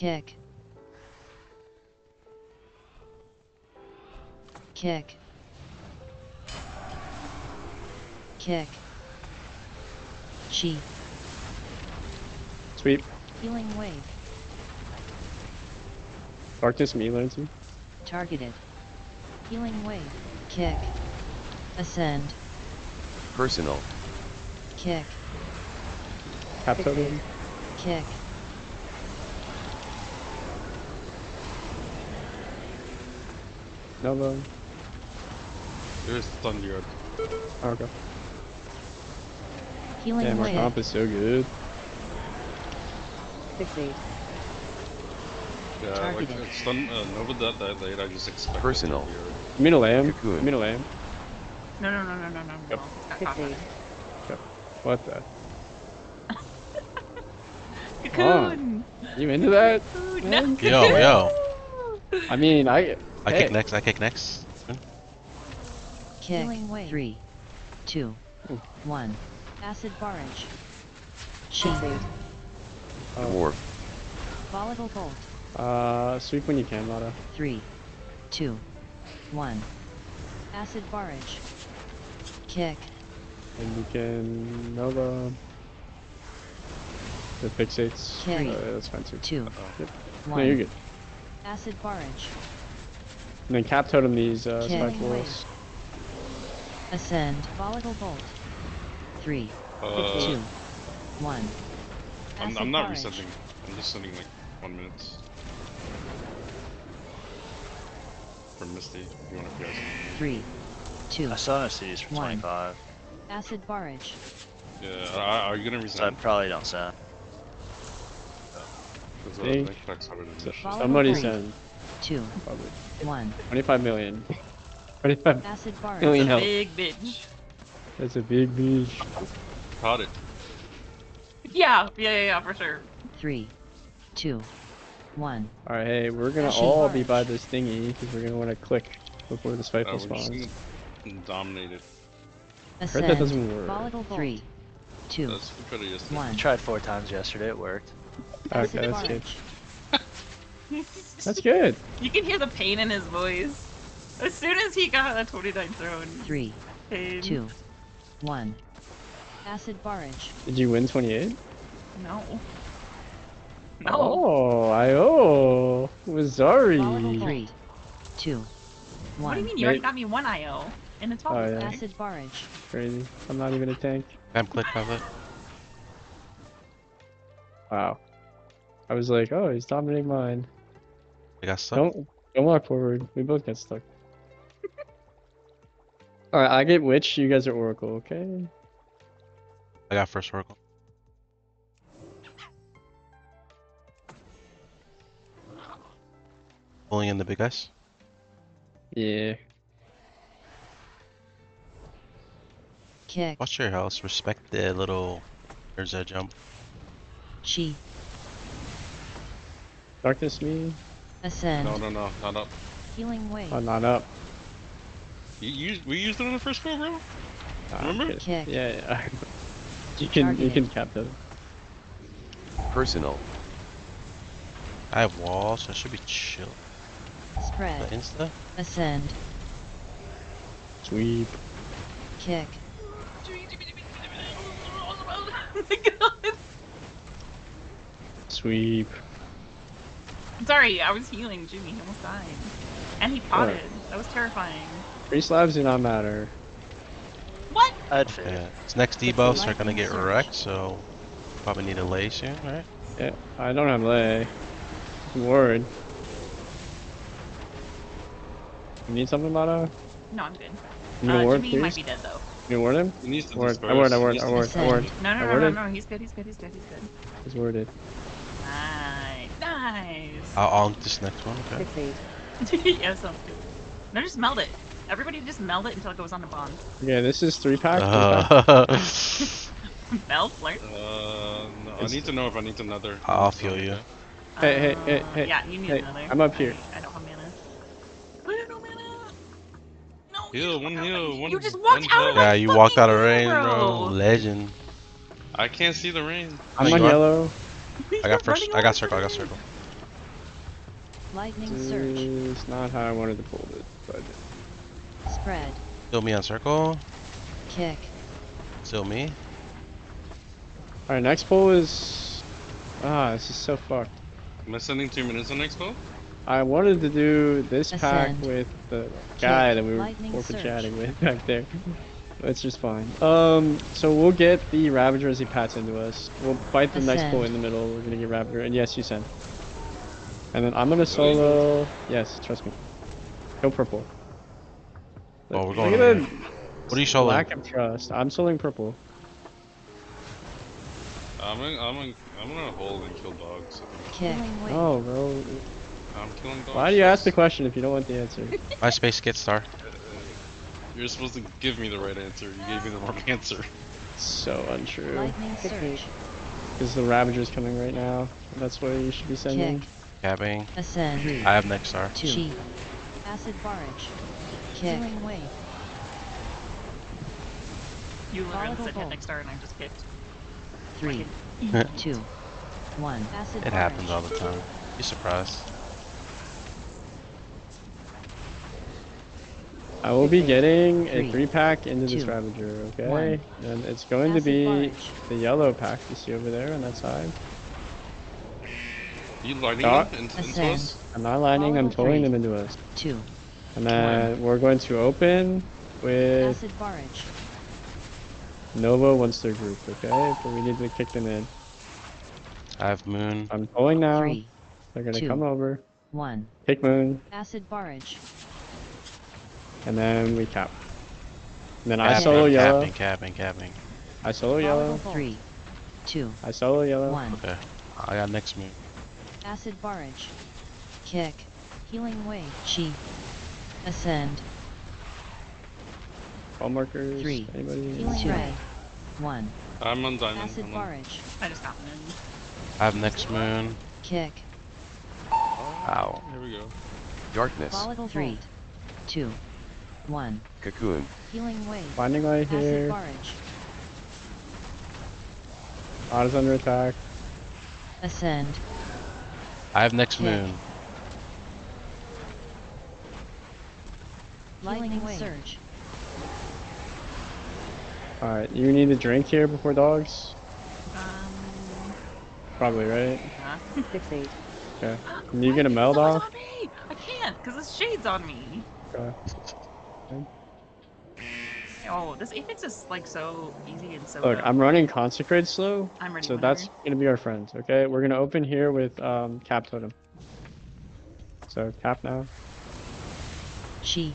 Kick. Kick. Kick. Chi. Sweep. Healing wave. Darkness me Lancy. Targeted. Healing wave. Kick. Ascend. Personal. Kick. Cap totem. Kick. Nova. There's Thunder. Oh, okay. Healing Damn, our wave. comp is so good. Succeed. Yeah, like Targeted. it's done, uh, Nova that, that late. I just expect Personal. You mean a lamb? Cocoon. You mean a? No, no, no, no, no, no, no. Yep. It's got Succeed. What the? Cocoon. You into that? Cocoon. man? Yo, yo. I mean, I. I hey. kick next, I kick next. Kick. Three. Two. Ooh. One. Acid barrage. Succeed. Chi. Oh, Dwarf. Volatile bolt. uh, sweep when you can, Lada. Three. Two. One. Acid barrage. Kick. And you can Nova. The fixates. Carry. Uh, that's fine too. Two. Yep. One. No, you're good. Acid barrage. And then cap totem these uh, spike walls. Ascend. Volatile bolt. Three. Uh, Two. One. I'm, I'm not barrage. resetting. I'm just sending like one minute. For Misty, if you want to guess. Three. Two. I saw haven't seen these for One. 25, Acid barrage. Yeah, are, are you gonna so I probably don't send. Because uh, Think. Nick Flex harder than So- this. Volatile Somebody blade. send Two. probably One. 25 million. 25 Acid barrage. million health. Big bitch. That's a big bitch. Caught it. Yeah, yeah, yeah, yeah, for sure. Three, two, one. Alright, hey, we're gonna Ashen all be by this thingy because we're gonna want to click before the spiteful we're spawns. gonna dominate it. Heard Ascend. that doesn't work. Volatile. Three. Two. That's we tried. One. I tried four times yesterday, it worked. Acid Okay, that's good. Barrage. That's good. You can hear the pain in his voice. As soon as he got a 29 thrown. Three. pain. Two. One. Acid barrage. Did you win 28? No. No. Oh, I oh, Volatile Wazari. Three. Two. What do you mean? You already got me one IO. And it's all Oh, yeah. Acid barrage. Crazy. I'm not even a tank. I'm click tablet. Wow. I was like, oh, he's dominating mine. I got stuck. Don't don't walk forward. We both got stuck. All right, I get witch. You guys are oracle. Okay. I got first oracle. Pulling in the big guys. Yeah. Kick. Watch your house. Respect the little. There's that jump. Chi. Darkness me. Ascend. No, no, no, not up. Healing wave. Oh, not up. You used, we used it on the first go, bro. Nah, I'm Remember? kidding. Kick. Yeah, yeah. you can you can cap that. Personal. I have walls, so I should be chill. The Spread. insta? Ascend. Sweep. Kick. Oh my god. Sweep. Sorry, I was healing Jimmy. He almost died. And he potted. That was terrifying. Three slabs do not matter. What? I'd fit. Yeah. Its next debuffs are gonna get surge. wrecked, so probably need a lay soon, right? Yeah, I don't have lay. I'm worried. You need something, Lada? No, I'm good. You gonna uh, ward, Jimmy might please? be dead though. You ward him? He needs to Ward. I ward, I he ward, I to ward, I ward. No, I no, no, no, no. He's good. He's good. He's good. He's good. He's warded. Nice. Nice. I'll, I'll this next one, okay? Yeah, sounds good. No, just meld it. Everybody just meld it until it goes on the bond. Yeah, this is three pack. three pack. Uh, meld, flirt. Uh, no, I need to know if I need another. I'll feel you. Hey, hey, hey, Uh, hey, Yeah, you need hey, another. I'm up here. I, I don't have mana. I have no mana. No. Heal, you one heal, one- You just walked out of yeah, you walked out of fucking rain, bro. Legend. I can't see the rain. I'm on yellow. I got first. I got circle. I got circle. Lightning This surge. is not how I wanted to pull it, but Spread. Still me on circle. Kick. Still me. alright. Next pull is ah, this is so fucked. Am I sending two minutes on next pull? I wanted to do this pack with the guy that we were Lightning chatting with back there. It's just fine. Um, so we'll get the Ravager as he pats into us. We'll bite the next pull in the middle. We're gonna get Ravager, and yes, you send. And then I'm gonna solo. Yes, trust me. Go purple. Oh, we're Look going at the. What are you soloing? lack of trust. I'm soloing purple. I'm gonna, I'm gonna, I'm gonna hold and kill dogs. I think. Kick. Healing wave. Oh, bro. I'm killing dogs. Why do you ask the question if you don't want the answer? My space get star. You're supposed to give me the right answer. You gave me the wrong answer. so untrue. Lightning surge. Because the Ravager's coming right now. That's where you should be sending. Kick. Capping. Ascend. I have next star. Two. Chi. Acid barrage. Kick. Healing wave. You literally Volatile said hit next star and I just kicked. Three. Two. One. Acid It happens all the time. Be surprised. I will be getting a Three, three pack into this Ravager, okay? one. And it's going to be barrage. the yellow pack you see over there on that side. You lighting Dog. them into, into us? I'm not lining, I'm Volatile towing them into us. Two. And then we're going to open with Acid barrage. Nova once they're grouped, okay? But we need to kick them in. I have moon. I'm towing now. Three. They're gonna two. come over. One. Kick moon, Acid barrage. and then we cap. And then I Capping, solo yellow. Capping, capping, capping. I solo yellow. Three. Two. I solo yellow. One. Okay. I got next moon. Acid barrage. Kick. Healing wave. Chi. Ascend. Ball markers. Three. Anybody? Healing ray. One. I'm on diamond. Acid I'm on- barrage. I just got moon. I have next moon. Kick. Ow. Here we go. Darkness. Volatile Three. Two. One. Cocoon. Healing wave. Finding light Acid here. barrage. Otta's under attack. Ascend. I have next Kick. moon. Lightning surge. Alright, you need a drink here before dogs? Um, Probably, right? yeah. Six eight. Okay. Can you get a can't meld off? on me? I can't, because this shade's on me. Okay. Oh, this Apex is like so easy and so Look, good. I'm running Consecrate slow, I'm ready so whenever. that's gonna be our friends, okay? We're gonna open here with um, Cap Totem. So, Cap now, Chi.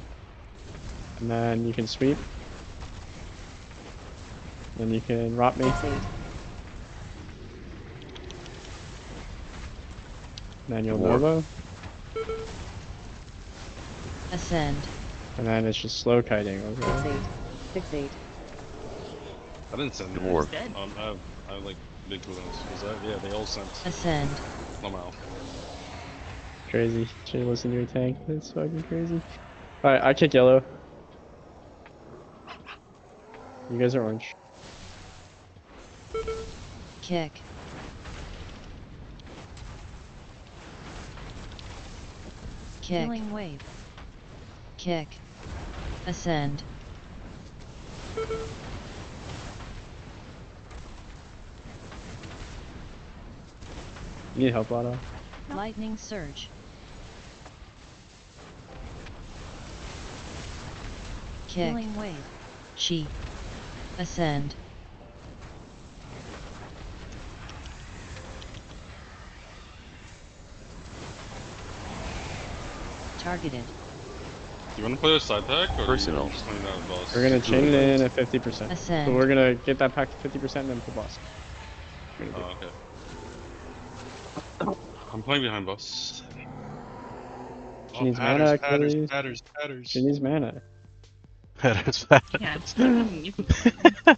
and then you can sweep. Then you can rot me, Six eight. then you'll Dwarf. Ascend. and then it's just slow kiting, Six okay? Eight. Six eight. I didn't send them. Dwarf. Um, I have, I have like big cooldowns. Is that? Yeah, they all sent. Ascend. Somehow. Crazy. Should listen to your tank. That's fucking crazy. Alright, I kick yellow. You guys are orange. Kick. Kick. Healing wave. Kick. Ascend. You need help, Otto? Lightning surge. Kick. Healing wave. Chi. Ascend. Targeted. Do you want to play a side pack or Personal. Are you just playing that with boss? We're gonna chain it in at 50%. Ascend. So we're gonna get that pack to 50% and then pull boss. We're gonna do Oh, okay. I'm playing behind boss. She needs mana, patters, Achilles. patters, patters. She needs mana. That's Yeah, it's you can-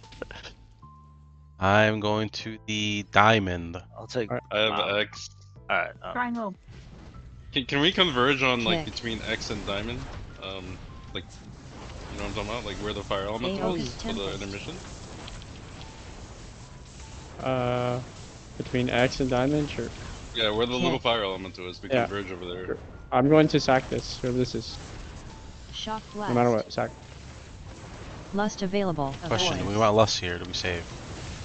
I'm going to the diamond. I'll take. Alright. I have Wow. X. Alright. um, triangle. Can, can we converge on like Kick. between X and Diamond? Um, like, you know what I'm talking about? Like where the fire element AoE was for the tempest. intermission? Uh, between X and Diamond, sure. Yeah, where the little fire elemental is. We Yeah. converge over there. I'm going to sack this. Whoever this is. Shock blast. No matter what, sack. Lust available. Question: Avoid. Do we want Lust here? Do we save?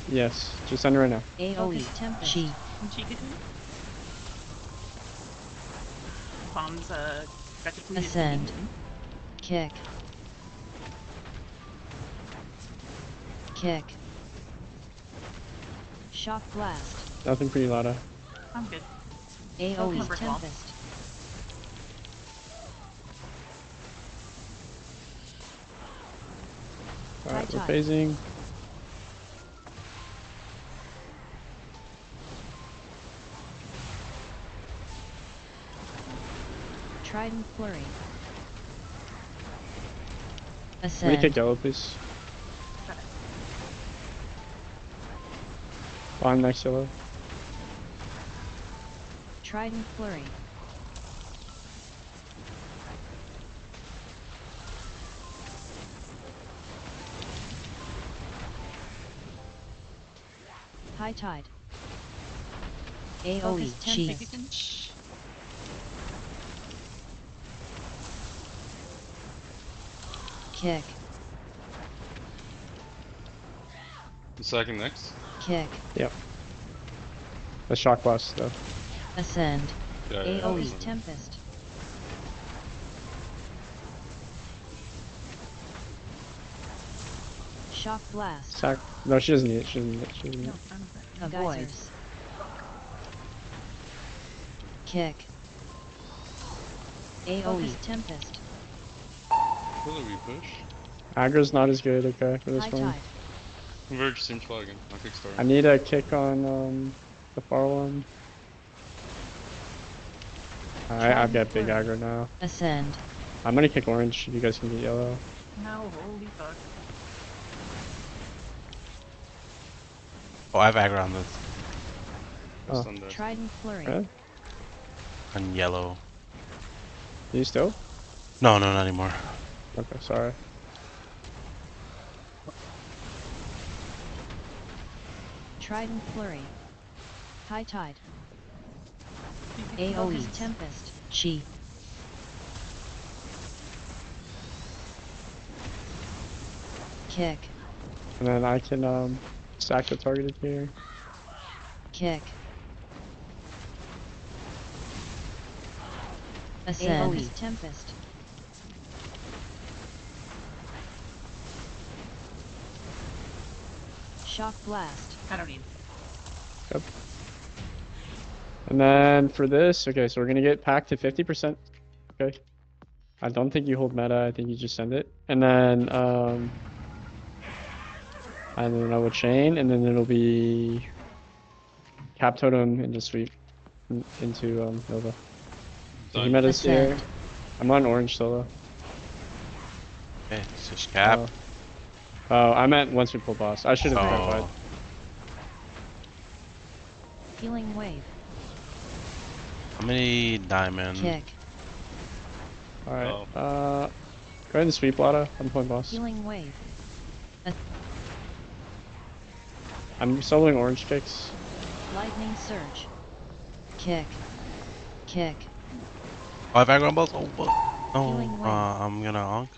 Yes. Just send it right now. AoE. Focus tempest. Chi. And Chikatu. Bombs, uh, got depleted. Ascend. Kick. Kick. Shock blast. Nothing for you, Lada. I'm good. AoE. Comfort wall. Tempest. Alright, we're High tide. phasing. Trident flurry. Let me Ascend. kick yellow, please. Got it. On next yellow. Trident flurry. High tide. AoE. Focus Chi. tempest. Kick. The second next. Kick. Yep. The shock blast though. Ascend. Yeah, yeah, yeah, AoE. listen. Tempest. Shock blast. Sack. No, she doesn't need it. She doesn't need it. She doesn't need No, it. I'm. Avoid. Geysers. Kick. AoE. Focus tempest. Really, we push. Aggro's not as good, okay, for this High one. tide. Converge seems flagging. I'll kick start. I need a kick on um, the far one. Alright, I've got big aggro now. Ascend. I'm gonna kick orange if you guys can get yellow. No, holy fuck. Oh, I have aggro on the Oh. Stun. Trident flurry. Really? on yellow. You still? No, no, not anymore. Okay, sorry. Trident flurry. High tide. AoE. Tempest. Chi. Kick. And then I can um, stack the targeted here. Kick. Ascend. AoE tempest. Shock blast. I don't need. Yep. And then for this, okay, so we're gonna get packed to 50%. Okay. I don't think you hold meta, I think you just send it. And then, um, and then I will chain, and then it'll be cap totem and just sweep into um, Nova. So he Done. meta's here. I'm on orange solo. Okay, just cap. Oh. Oh, I meant once we pull boss. I should have clarified. Oh, Healing wave. how many diamond? Kick. Alright. Oh. Uh, go ahead and sweep Lada. I'm pulling boss. Healing wave. I'm soloing orange kicks. Lightning surge. Kick. Kick. Oh, I have aggro on both. Oh, what? No, Healing wave. uh, I'm gonna honk.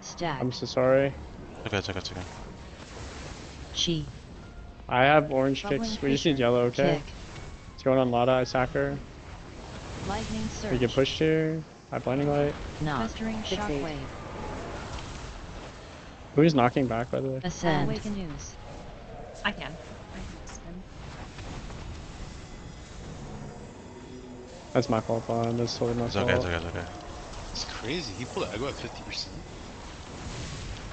Stack. I'm so sorry. Okay, it's okay, it's okay. Chi. I have orange Bubbling kicks. We just need yellow, okay? Kick. It's going on Lada. I sack her. Lightning surge. We get pushed here. I blinding light. Knock. Festering shockwave. Who's knocking back, by the way? Ascend. Awaken ooze. I can. I can spin. That's my fault, Bond. That's totally my It's fault. okay, it's okay, it's okay. It's crazy. He pulled aggro at 50%.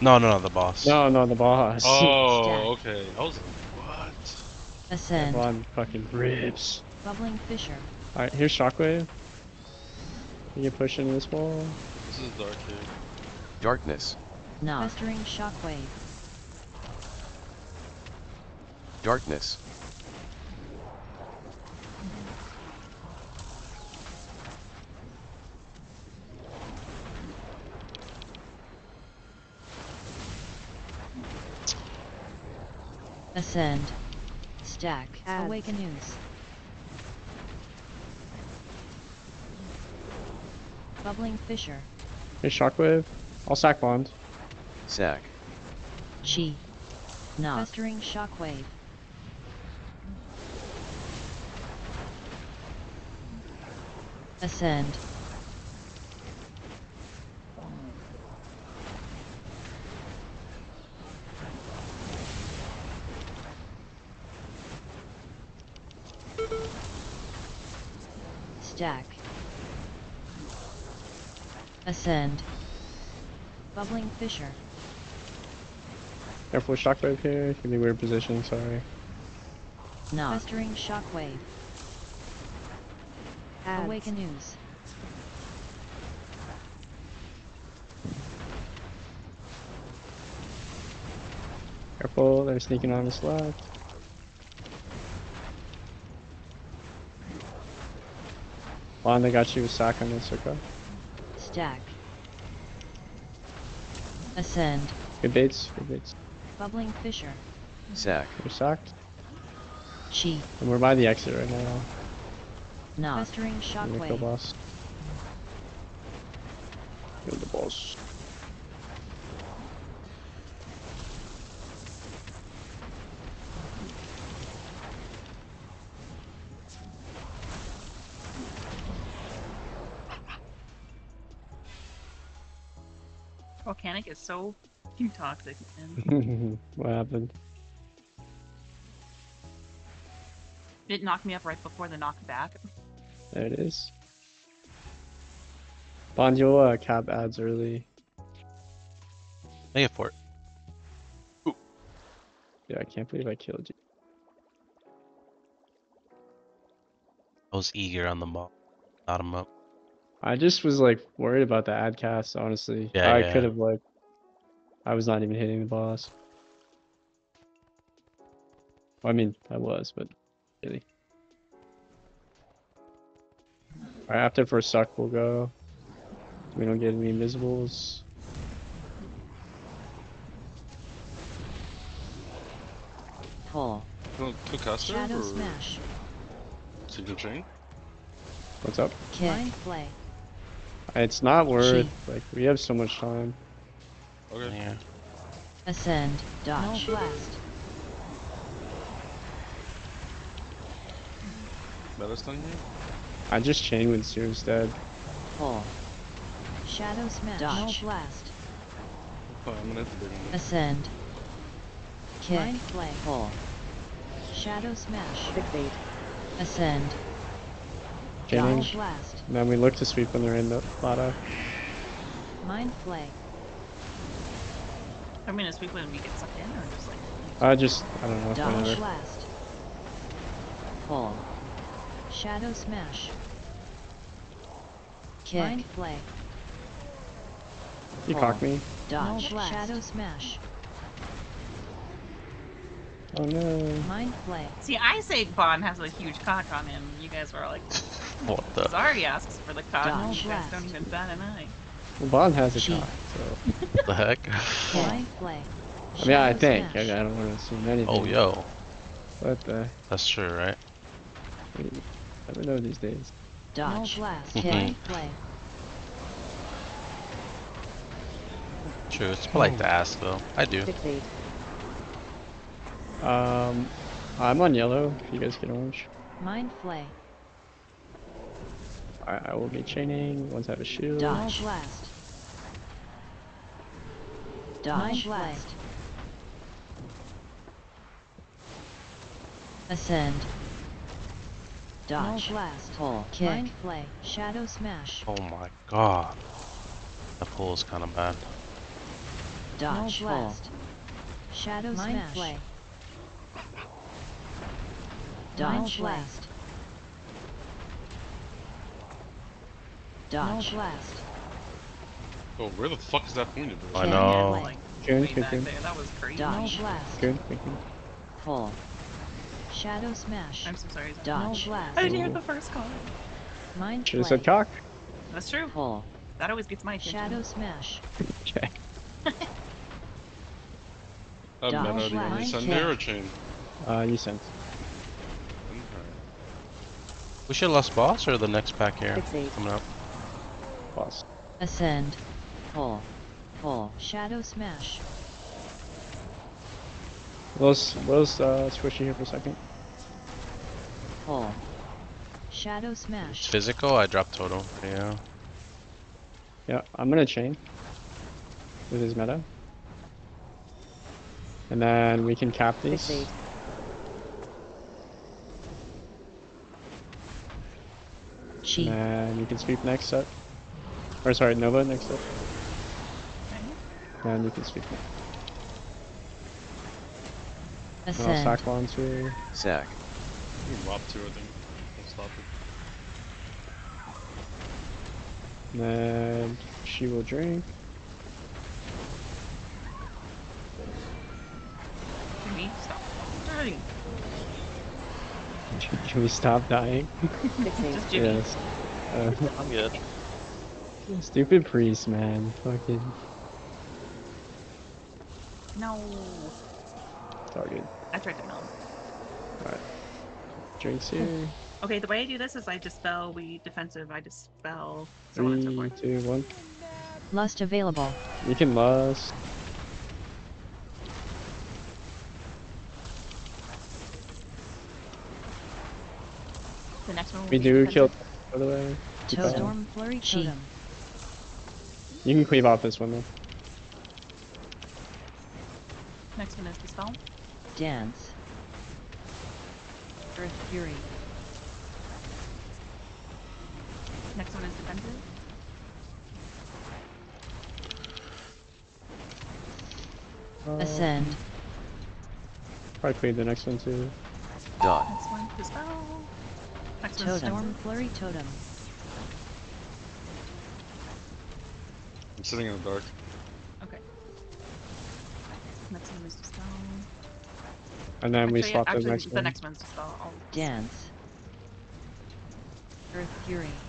No, no, no, the boss. No, no, the boss. Oh, okay. I was like, what? Ascend. Bond fucking rips. Bubbling fissure. Alright, here's Shockwave. You get pushed into this wall. This is dark here. Darkness. Knock. Festering shockwave. Darkness. Ascend. Stack. Awaken Ooze. Bubbling Fissure. Hey, Shockwave. I'll sack Bond. Sack. Chi. Now. Festering Shockwave. Ascend. Stack. Ascend. Bubbling Fissure. Careful with shockwave here. Give me weird position, sorry. Knock. Festering Shockwave. Awaken Ooze. Careful, they're sneaking on us left. Bond, they got you with sack on this, okay? Stack. Ascend. Good baits, good baits. Bubbling Fissure. Sack. We're sacked. Chi. And we're by the exit right now. Knock. Festering I'm kill Shockwave. boss. Kill the boss. Is so fucking toxic, man. what happened? It knocked me up right before the knockback. There it is. Bond, you'll uh, cap ads early. Make it for it. Yeah, I can't believe I killed you. I was eager on the ball. Got him up. I just was like worried about the ad cast, honestly. Yeah, I yeah. could have like I was not even hitting the boss. Well, I mean, I was, but really. Alright, after first suck we'll go. We don't get any invisibles. Pull. Kill, kill caster Shadow or Smash. Sigil Chain? What's up? Kick. Mind Flay. It's not worth like we have so much time. Okay. Yeah. Ascend. Dodge. Null Blast. Meta stun here? I just chain with Seer's dead. Pull. Shadow Smash. Dodge. Null Blast. Oh, I'm gonna hit the big one. Ascend. Kick. Mind Flay. Pull. Shadow Smash. Fixate. Ascend. Chaining. Null Blast. And then we look to sweep when they're in the lotto. Mind Flay. I mean, is we when we get sucked in, or just like I just I don't know, Dodge whatever. Blast. Pull. Shadow Smash. Kick. Mind Flay. You cock me. Dodge. Shadow Smash. Oh no. Mind Flay. See, I say Bond has a huge cock on him. You guys were like, What the? Zari asks for the cock. and Dodge You guys don't even bat an eye. Well, Bond has a She- cock, so the heck? Mind Flay. I mean I think. I, I don't want to assume anything. Oh, yo. What the That's true, right? you never know these days. Dodge. Blast. Kick. Mind Flay. True. It's polite to ask, though. I do. Um I'm on yellow if you guys get orange. Mind Flay. I, I will be chaining once I have a shield. Dodge. Blast. Dodge. Blast. Ascend. Dodge. Blast. Pull. Kick. Mind Flay. Shadow Smash. Oh my god. The pull is kind of bad. Dodge. Blast. Shadow Mind Smash. Flay. Dodge. Blast. Dodge. Blast. Oh, where the fuck is that pointed? bro? I Yeah, know. Like, Good, way good, back That was crazy. Dodge. Blast. Pull. Shadow Smash. I'm so sorry. Zari. Dodge. Blast. I didn't hear the first call. Mind Should have Flay. said cock. That's true. Pull. That always gets my attention. Shadow Smash. Okay. Uh, Dodge meta, do you want me line to send kick. there or chain? Uh you sent. Okay. We should have lost boss or the next pack here coming up. Boss. Ascend. Pull. Pull. Shadow smash. Will's, Will's uh, squishy here for a second. Pull. Shadow It's smash. physical, I drop total. Yeah. Yeah, I'm gonna chain with his meta. And then we can cap these. Fixate. And then you can sweep next set. Or sorry, Nova next set. Okay. And you can speak next. And I'll Ascend. sack one too. Sack. You can lob two, I think. I'll stop it. And she will drink. Jimmy, stop. Darling. Can we stop dying? Just Jimmy. yes. Uh, I'm good. stupid priest, man. Fucking No. target. I tried to melt. Alright. Drinks here. Okay, the way I do this is I dispel, we defensive, I dispel, so on and so forth. two, one. Lust available. You can lust. The next one will We be do kill, by the way. Keep Totem. Storm flurry totem. You can cleave off this one though. Next one is. Dance. Earth fury. Next one is defensive. Uh, Ascend. Probably cleave the next one too. Dot. Next one, dispel. Next one is Totem. Storm flurry totem. I'm sitting in the dark. Okay. Next one is dispel. And then we Actually, swap actually, the next the one. next one's dispel. I'll Dance. Earth fury.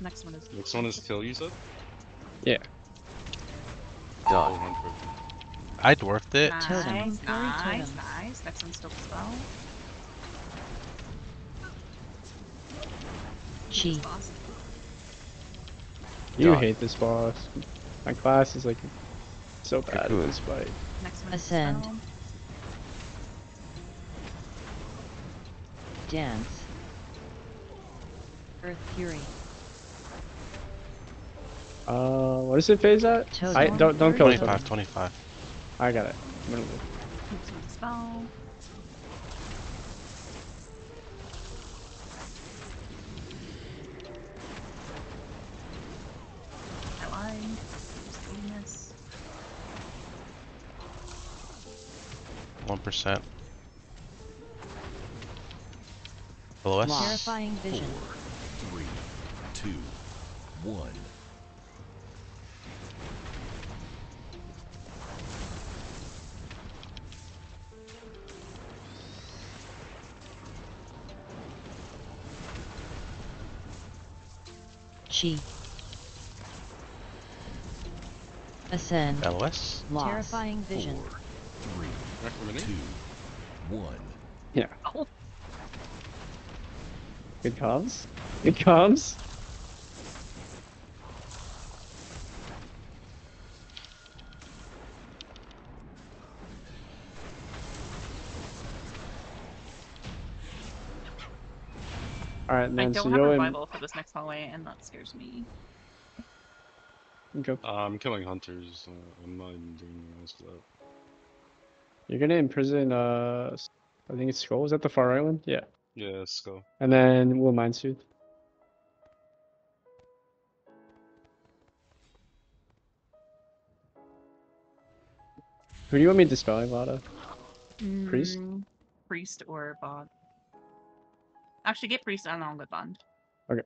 Next one is. Next one is kill, you said? Yeah. Oh, Dot. Hunter. I dwarfed it. Nice, Totem. nice, nice, Next one's still dispel. Chi. Boss. You Dot. hate this boss. My class is like so bad at this fight. Next one is Ascend. dispel. Dance. Earth fury. Uh, what is it phase at? Totem. I don't don't kill it. 25, 25. I got it. 1%. Below us? Lost. Terrifying vision. three, two, one. Chi. Ascend. LOS? Lost. Terrifying vision. Four, three, Back for a two, one. Yeah. Oh. Good comms. Good comms. All right, man, I don't So have you'll revival for this next hallway, and that scares me. go. Uh, I'm killing hunters. Uh, I'm not even doing anything else for that. You're gonna imprison. Uh, I think it's skull. Is that the far right one? Yeah. Yeah, let's go. And then we'll mind suit. Who do you want me dispelling, Lada? Priest? Mm, priest Priest or Bond. Actually, get priest and I'll get bond. Okay.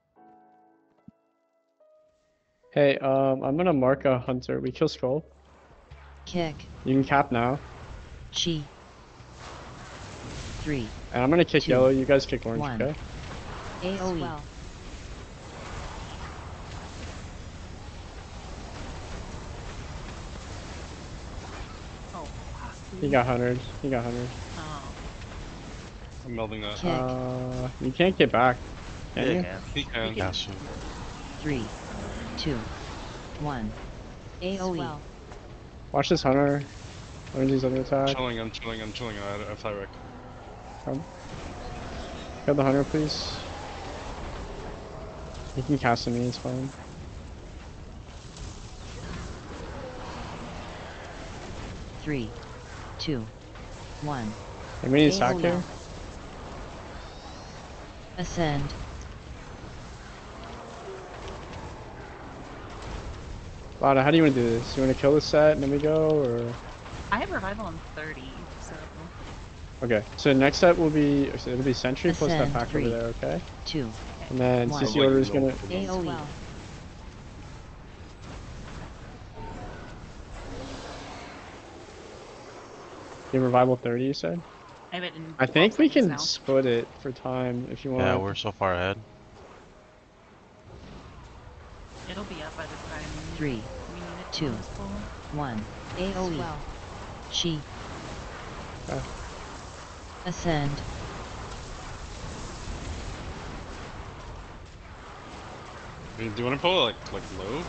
Hey, um, I'm gonna mark a hunter. We kill skull. Kick. You can cap now, Chi. Three. and I'm gonna kick Two. yellow. You guys kick orange, One. okay? AoE. Well. Oh. He got hundreds. He got hundreds. Oh. I'm melding that. Uh, you can't get back. Can yeah, you? can. He can. Yasu. Three, two, one. AoE. Watch this hunter. Lindsay's on the attack. Chilling, I'm chilling, I'm chilling. I have Tyrek. Come. Kill the hunter, please. You can cast on me, it's fine. Three, two, one. Hey, we need sack AoE. here. Ascend. Lada, how do you want to do this? You want to kill the set and then we go, or? I have revival on 30, so. Okay, so next up will be, so it'll be sentry plus that pack three. over there, okay? Two. And then One. CC order is gonna, AoE. Swell. you revival 30, you said? I have it in. I think we can now. split it for time if you want. Yeah, we're so far ahead. It'll be up by the time. Three, we need it. two. on this pool. one. AoE. Swell. Chi. Okay. Ascend. Do you want to pull it like like low?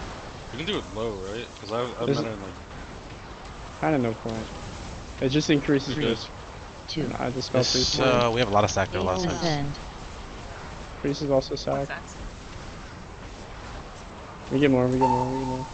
We can do it low, right? Because I've, I've There's- been in like Kinda no point. It just increases Three. Two. And I dispel This, priest. uh, we have a lot of stack there last AoE. time. Ascend. priest is also What's sack. We get more, we get more, we get more.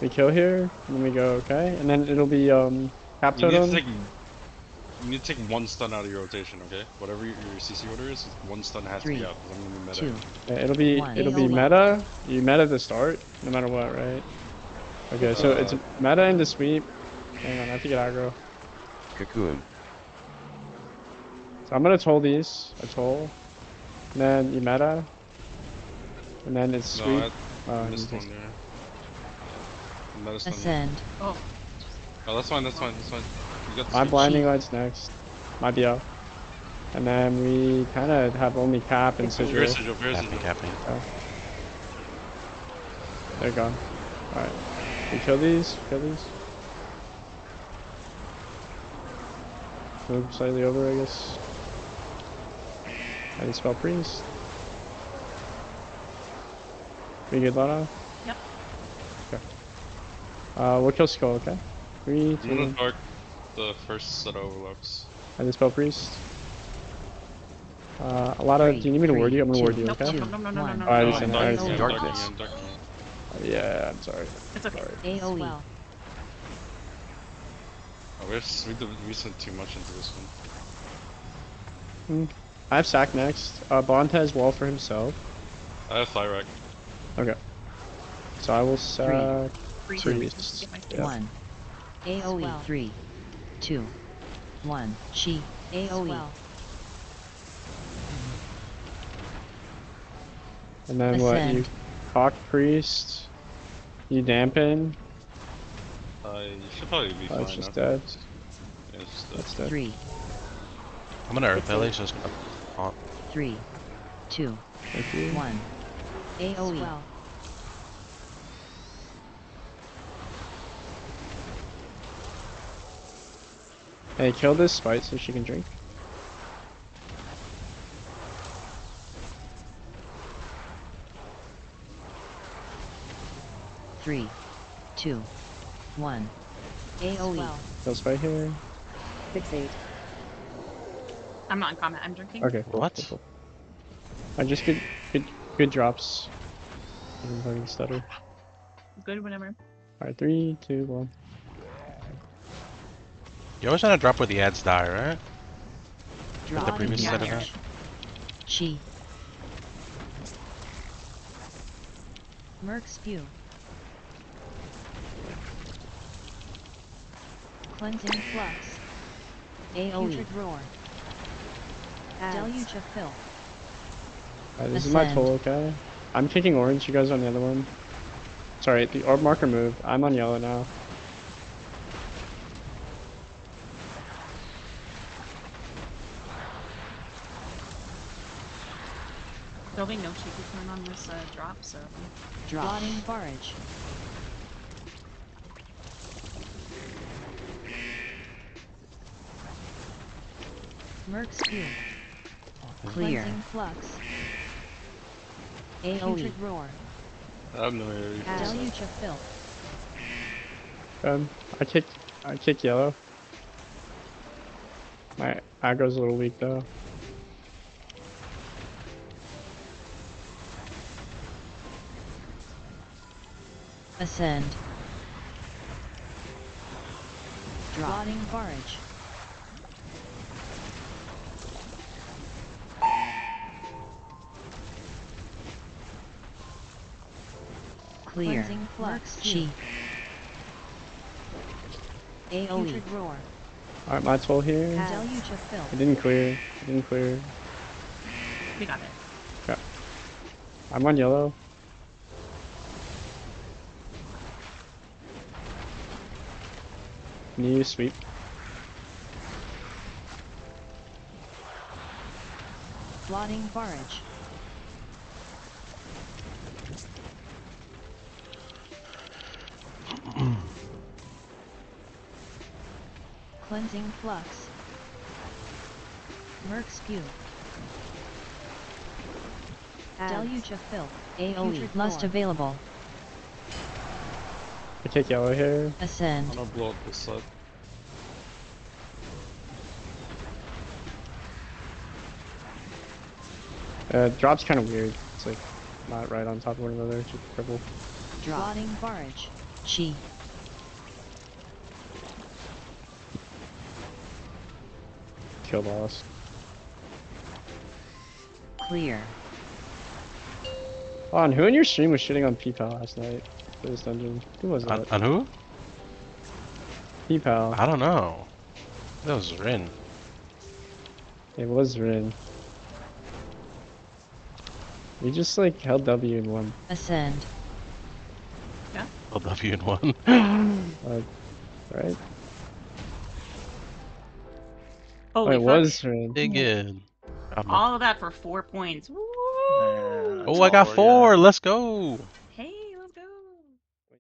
We kill here, and then we go, okay? And then it'll be, um, cap you need to take you need to take one stun out of your rotation, okay? Whatever your, your CC order is, one stun has Three, to be out. 'cause I'm gonna be meta. Two. Yeah, it'll be, One. it'll be meta. You meta the start, no matter what, right? Okay, so it's Uh, meta into sweep. Hang on, I have to get aggro. Cocoon. So I'm gonna toll these, a toll. And then you meta. And then it's sweep. No, I, Uh, missed one there. Meta stun. Ascend. Oh, Oh, that's fine. That's fine. That's fine. You got the My sweep. blinding light's next. Might be out. And then we kind of have only cap and sigil. Very sigil. Very sigil. capping. They're gone. Alright. We kill these, kill these. Move slightly over, I guess. I dispel priest. We good, Lana? Yep. Okay. Uh, we'll kill skull, okay? Three, I'm gonna two, dark the first set of And the spell priest. Uh, a lot of. Three, Do you need me to ward you? I'm gonna two, ward you, okay? nope, no, no, no, no, One. no, I no, understand, no, I no, understand. no, Dark Darkness. again, dark again. Yeah, I'm sorry. It's okay. AoE. Swell. Oh, we, just, we, did, we sent too much into this one. I have sack next. Uh, Bond has wall for himself. I have Thyrek. Okay. So I will sack. Free Three. free, just get my Yeah. One. AoE. Swell. Three, two, one. Chi. AoE. Swell. And then what? You Ascend. cock priest. You dampen. Uh, you should probably be Oh, fine. it's just dead. Yeah, it's just dead. That's dead. Three, I'm gonna earth LA, so it's gonna. Oh, three, two, Thank you. one. AoE. Swell. Hey, kill this spite so she can drink. Three, two, one. AoE. Swell. Kill spite here. Fixate. I'm not in combat. I'm drinking. Okay. Cool, What? cool, cool. I just good, good, good drops. I'm going to stutter. Good, whatever. Alright, three, two, one. You always want to drop where the ads die, right? Drop the previous set of event? Chi. Murk spew. Cleansing flux. AoE. Putrid roar. Deluge of filth. Alright, this is my Ascend. toll, okay? I'm taking orange, you guys on the other one. Sorry, the orb marker moved. I'm on yellow now. There'll be no cheeky turn uh, drop, so. Drop. Blotting barrage. Murk spew. Clear. Cleansing flux. AoE. Putrid roar. I have no area. Deluge of filth. Um, I kick, I kick yellow. My aggro's a little weak though. Ascend. Drop. Blotting barrage. Clear. Cleansing flux. Chi. AoE. Putrid roar. Alright, my toll here. Deluge of I filth. didn't clear. I didn't clear. We got it. Yeah. I'm on yellow. Need you sweep. Blotting barrage. Cleansing flux. Murk spew. Deluge of filth. AoE. Lust available. I kick yellow here. Ascend. I'm gonna blow up this side. Uh, drop's kind of weird. It's like not right on top of one another. Just purple. Drop. Blotting barrage. Chi. Kill loss. Clear. On, who in your stream was shitting on P-Pal last night for this dungeon? Who was On, that? on who? P-Pal. I don't know. That was Rin. It was Rin. We just like held W in one. Ascend. Well, W in one. Uh, right? Oh, it was Rin. Dig in. All of that for four points. Woo! Yeah, oh, I got all, yeah. four. Let's go.